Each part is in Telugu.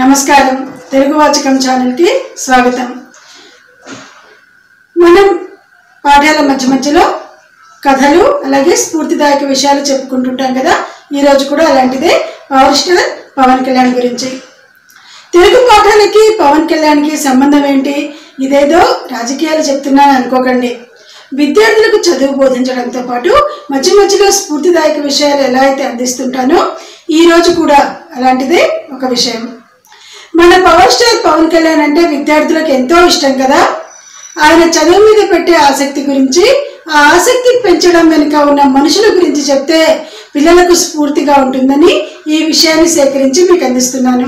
నమస్కారం. తెలుగు వాచకం ఛానల్కి స్వాగతం. మనం పాఠాల మధ్య మధ్యలో కథలు అలాగే స్ఫూర్తిదాయక విషయాలు చెప్పుకుంటుంటాం కదా ఈ రోజు కూడా అలాంటిదే. పవర్ స్టార్ పవన్ కళ్యాణ్ గురించి. తెలుగు పాఠాలకి పవన్ కళ్యాణ్కి సంబంధం ఏంటి? ఇదేదో రాజకీయాలు చెప్తున్నాను అనుకోకండి. విద్యార్థులకు చదువు బోధించడంతో పాటు మధ్య మధ్యలో స్ఫూర్తిదాయక విషయాలు ఎలా అయితే అందిస్తుంటానో ఈ రోజు కూడా అలాంటిదే ఒక విషయం. మన పవర్ స్టార్ పవన్ కళ్యాణ్ అంటే విద్యార్థులకు ఎంతో ఇష్టం కదా? ఆయన చదువు మీద పెట్టే ఆసక్తి గురించి ఆ ఆసక్తి పెంచడం వెనుక ఉన్న మనుషుల గురించి చెప్తే పిల్లలకు స్ఫూర్తిగా ఉంటుందని ఈ విషయాన్ని సేకరించి మీకు అందిస్తున్నాను.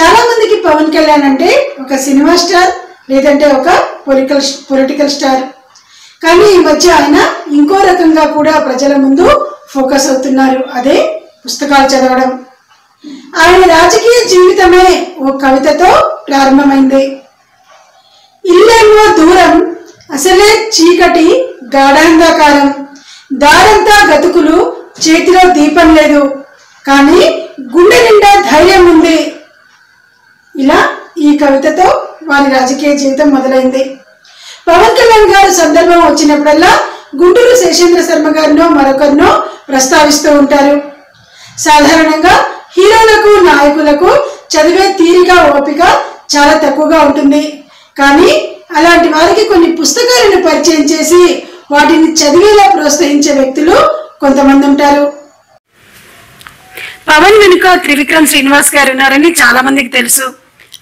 చాలా మందికి పవన్ కళ్యాణ్ అంటే ఒక సినిమా స్టార్ లేదంటే ఒక పొలిటికల్ పొలిటికల్ స్టార్. కానీ ఈ మధ్య ఆయన ఇంకో రకంగా కూడా ప్రజల ముందు ఫోకస్ అవుతున్నారు. అదే పుస్తకాలు చదవడం. ఆయన రాజకీయ జీవితమే ఓ కవితతో ప్రారంభమైంది. ఇల్లేమో దూరం అసలే చీకటి గాఢాంధకారం. దారంతా గతుకులు చేతిలో దీపం లేదు. కానీ గుండె నిండా ధైర్యం ఉంది. ఇలా ఈ కవితతో వారి రాజకీయ జీవితం మొదలైంది. పవన్ కళ్యాణ్ గారు సందర్భం వచ్చినప్పుడల్లా గుంటూరు శేషేంద్ర శర్మ గారినో మరొకరినో ప్రస్తావిస్తూ ఉంటారు. సాధారణంగా హీరోలకు నాయకులకు చదివే తీరిక ఓపిక చాలా తక్కువగా ఉంటుంది. కానీ అలాంటి వారికి కొన్ని పుస్తకాలను పరిచయం చేసి వాటిని చదివేలా ప్రోత్సహించే వ్యక్తులు కొంతమంది ఉంటారు. పవన్ వెనుక త్రివిక్రమ్ శ్రీనివాస్ గారు ఉన్నారని చాలా మందికి తెలుసు.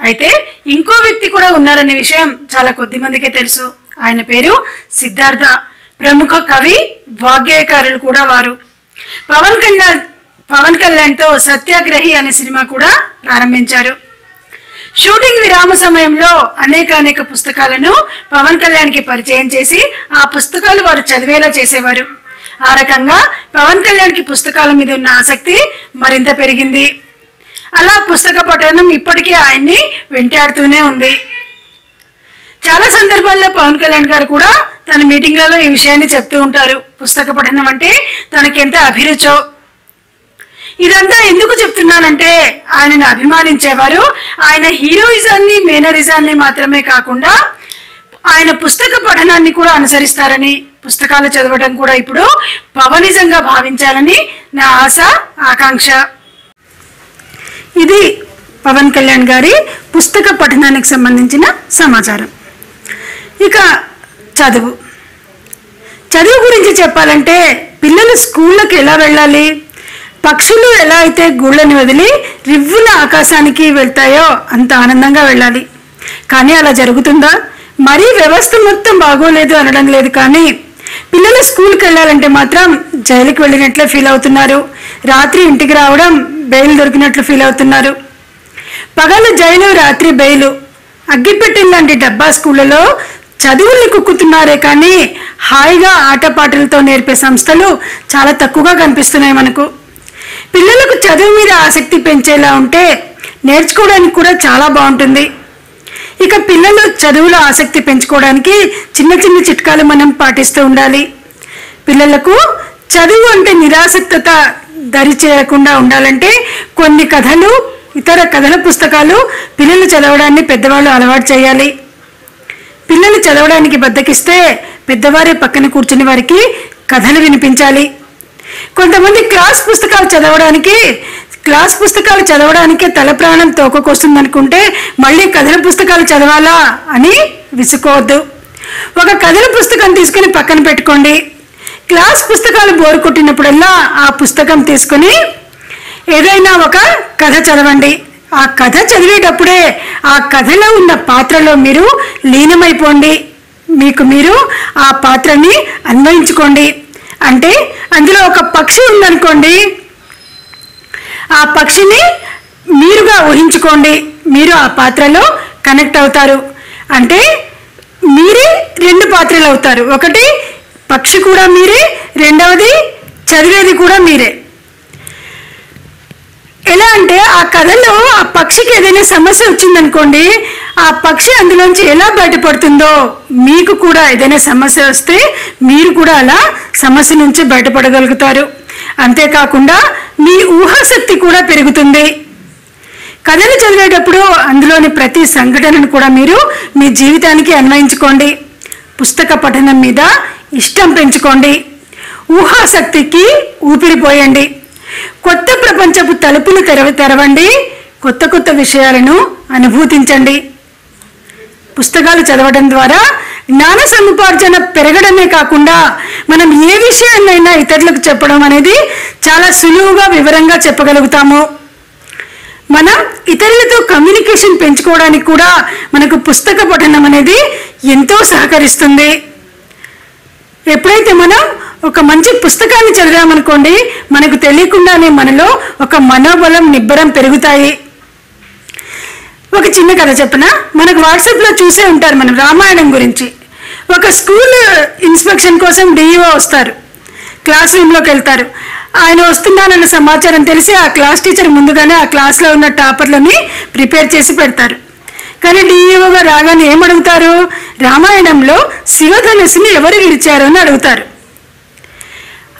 అయితే ఇంకో వ్యక్తి కూడా ఉన్నారనే విషయం చాలా కొద్ది మందికే తెలుసు. ఆయన పేరు సిద్ధార్థ. ప్రముఖ కవి వాగ్గేయకారులు కూడా వారు. పవన్ కళ్యాణ్ పవన్ కళ్యాణ్తో సత్యాగ్రహి అనే సినిమా కూడా ప్రారంభించారు. షూటింగ్ విరామ సమయంలో అనేక అనేక పుస్తకాలను పవన్ కళ్యాణ్కి పరిచయం చేసి ఆ పుస్తకాలు వారు చదివేలా చేసేవారు. ఆ రకంగా పవన్ కళ్యాణ్కి పుస్తకాల మీద ఉన్న ఆసక్తి మరింత పెరిగింది. అలా పుస్తక పఠనం ఇప్పటికీ ఆయన్ని వెంటాడుతూనే ఉంది. చాలా సందర్భాల్లో పవన్ కళ్యాణ్ గారు కూడా తన మీటింగ్లలో ఈ విషయాన్ని చెప్తూ ఉంటారు. పుస్తక పఠనం అంటే తనకెంత అభిరుచో ఇదంతా ఎందుకు చెప్తున్నానంటే ఆయనను అభిమానించేవారు. ఆయన హీరోయిజాన్ని మేనరిజాన్ని మాత్రమే కాకుండా ఆయన పుస్తక పఠనాన్ని కూడా అనుసరిస్తారని పుస్తకాలు చదవడం కూడా ఇప్పుడు పవనిజంగా భావించాలని నా ఆశ ఆకాంక్ష. ఇది పవన్ కళ్యాణ్ గారి పుస్తక పఠనానికి సంబంధించిన సమాచారం. ఇక చదువు. చదువు గురించి చెప్పాలంటే పిల్లలు స్కూళ్ళకి ఎలా వెళ్ళాలి? పక్షులు ఎలా అయితే గూళ్ళని వదిలి రివ్వుల ఆకాశానికి వెళ్తాయో అంత ఆనందంగా వెళ్ళాలి. కానీ అలా జరుగుతుందా? మరీ వ్యవస్థ మొత్తం బాగోలేదు అనడం లేదు కానీ పిల్లలు స్కూల్కి వెళ్ళాలంటే మాత్రం జైలుకి వెళ్ళినట్లే ఫీల్ అవుతున్నారు. రాత్రి ఇంటికి రావడం బెయిల్ దొరికినట్లు ఫీల్ అవుతున్నారు. పగలు జైలు రాత్రి బెయిలు. అగ్గిపెట్టిన లాంటి డబ్బా స్కూళ్ళలో చదువుల్ని కుక్కుతున్నారే కానీ హాయిగా ఆటపాటలతో నేర్పే సంస్థలు చాలా తక్కువగా కనిపిస్తున్నాయి మనకు. పిల్లలకు చదువు మీద ఆసక్తి పెంచేలా ఉంటే నేర్చుకోవడానికి కూడా చాలా బాగుంటుంది. ఇక పిల్లలు చదువులో ఆసక్తి పెంచుకోవడానికి చిన్న చిన్న చిట్కాలు మనం పాటిస్తూ ఉండాలి. పిల్లలకు చదువు అంటే నిరాసక్తత దరి చేయకుండా ఉండాలంటే కొన్ని కథలు ఇతర కథల పుస్తకాలు పిల్లలు చదవడాన్ని పెద్దవాళ్ళు అలవాటు చేయాలి. పిల్లలు చదవడానికి బద్దకిస్తే పెద్దవారే పక్కన కూర్చుని వారికి కథలు వినిపించాలి. కొంతమంది క్లాస్ పుస్తకాలు చదవడానికి క్లాస్ పుస్తకాలు చదవడానికే తల ప్రాణం తోకకొస్తుందనుకుంటే మళ్ళీ కథల పుస్తకాలు చదవాలా అని విసుకోవద్దు ఒక కథల పుస్తకం తీసుకుని పక్కన పెట్టుకోండి. క్లాస్ పుస్తకాలు బోరు కొట్టినప్పుడల్లా ఆ పుస్తకం తీసుకుని ఏదైనా ఒక కథ చదవండి. ఆ కథ చదివేటప్పుడే ఆ కథలో ఉన్న పాత్రలో మీరు లీనమైపోండి. మీకు మీరు ఆ పాత్రని అన్వయించుకోండి. అంటే అందులో ఒక పక్షి ఉందనుకోండి ఆ పక్షిని మీరుగా ఊహించుకోండి. మీరు ఆ పాత్రలో కనెక్ట్ అవుతారు. అంటే మీరే రెండు పాత్రలు అవుతారు. ఒకటి పక్షి కూడా మీరే రెండవది చదివేది కూడా మీరే. ఎలా అంటే ఆ కథలో ఆ పక్షికి ఏదైనా సమస్య వచ్చిందనుకోండి ఆ పక్షి అందులోంచి ఎలా బయటపడుతుందో మీకు కూడా ఏదైనా సమస్య వస్తే మీరు కూడా అలా సమస్య నుంచి బయటపడగలుగుతారు. అంతేకాకుండా మీ ఊహాశక్తి కూడా పెరుగుతుంది. కథలు చదివేటప్పుడు అందులోని ప్రతి సంఘటనను కూడా మీరు మీ జీవితానికి అన్వయించుకోండి. పుస్తక పఠనం మీద ఇష్టం పెంచుకోండి. ఊహాశక్తికి ఊపిరిపోయండి కొత్త ప్రపంచపు తలుపులు తెరవ తెరవండి కొత్త కొత్త విషయాలను అనుభూతించండి. పుస్తకాలు చదవడం ద్వారా జ్ఞాన సముపార్జన పెరగడమే కాకుండా మనం ఏ విషయాన్నైనా ఇతరులకు చెప్పడం అనేది చాలా సులువుగా వివరంగా చెప్పగలుగుతాము. మనం ఇతరులతో కమ్యూనికేషన్ పెంచుకోవడానికి కూడా మనకు పుస్తక పఠనం అనేది ఎంతో సహకరిస్తుంది. ఎప్పుడైతే మనం ఒక మంచి పుస్తకాన్ని చదివామనుకోండి మనకు తెలియకుండానే మనలో ఒక మనోబలం నిబ్బరం పెరుగుతాయి. ఒక చిన్న కథ చెప్పిన? మనకు వాట్సాప్లో చూసే ఉంటారు మనం రామాయణం గురించి. ఒక స్కూల్ ఇన్స్పెక్షన్ కోసం డిఈఓ వస్తారు. క్లాస్ రూమ్లోకి వెళ్తారు. ఆయన వస్తున్నానన్న సమాచారం తెలిసి ఆ క్లాస్ టీచర్ ముందుగానే ఆ క్లాస్లో ఉన్న టాపర్లని ప్రిపేర్ చేసి పెడతారు. కానీ డిఈఓగా రాగానే ఏమడుగుతారు రామాయణంలో శివధనుసుని ఎవరు విడిచారు అని అడుగుతారు.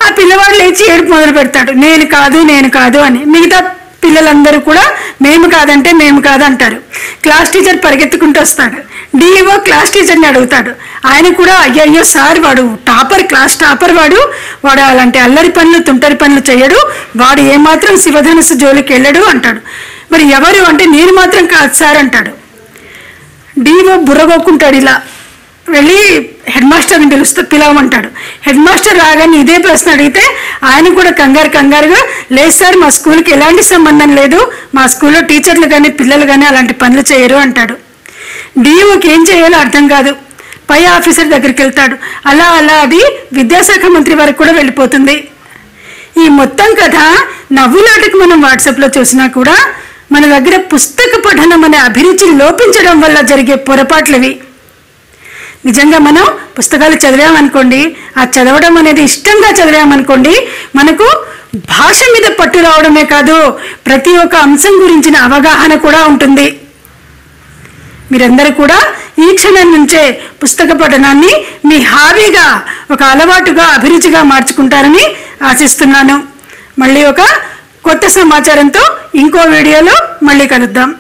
ఆ పిల్లవాడు లేచి ఏడుపు మొదలు పెడతాడు నేను కాదు నేను కాదు అని. మిగతా పిల్లలందరూ కూడా మేము కాదంటే మేము కాదు అంటారు క్లాస్ టీచర్ పరిగెత్తుకుంటూ వస్తాడు. డిఈఓ క్లాస్ టీచర్ని అడుగుతాడు. ఆయన కూడా అయ్యయ్యో సార్ వాడు టాపర్ క్లాస్ టాపర్ వాడు. వాడు అలాంటి అల్లరి పనులు తుంటరి పనులు చేయడు. వాడు ఏమాత్రం శివధనుసు జోలికి వెళ్ళడు అంటాడు. మరి ఎవరు అంటే నేను మాత్రం కాదు సార్ అంటాడు. డిఓ బుర్రగోక్కుంటాడు ఇలా. వెళ్ళి హెడ్ మాస్టర్ని పిలుస్తూ పిలవమంటాడు. హెడ్ మాస్టర్ రాగానే ఇదే ప్రశ్న అడిగితే ఆయన కూడా కంగారు కంగారుగా లేదు సార్ మా స్కూల్కి ఎలాంటి సంబంధం లేదు. మా స్కూల్లో టీచర్లు కానీ పిల్లలు కానీ అలాంటి పనులు చేయరు అంటాడు. డిఓకి ఏం చేయాలో అర్థం కాదు. పై ఆఫీసర్ దగ్గరికి వెళ్తాడు. అలా అలా అది విద్యాశాఖ మంత్రి వరకు కూడా వెళ్ళిపోతుంది. ఈ మొత్తం కథ నవ్వులాటకు మనం వాట్సాప్లో చూసినా కూడా మన దగ్గర పుస్తక పఠనం అనే అభిరుచి లోపించడం వల్ల జరిగే పొరపాట్లవి. నిజంగా మనం పుస్తకాలు చదివామనుకోండి ఆ చదవడం అనేది ఇష్టంగా చదివామనుకోండి మనకు భాష మీద పట్టు రావడమే కాదు ప్రతి ఒక్క అంశం గురించిన అవగాహన కూడా ఉంటుంది. మీరందరూ కూడా ఈ క్షణం నుంచే పుస్తక పఠనాన్ని మీ హాబీగా ఒక అలవాటుగా అభిరుచిగా మార్చుకుంటారని ఆశిస్తున్నాను. మళ్ళీ ఒక కొత్త సమాచారంతో ఇంకో వీడియోలో మళ్ళీ కలుద్దాం.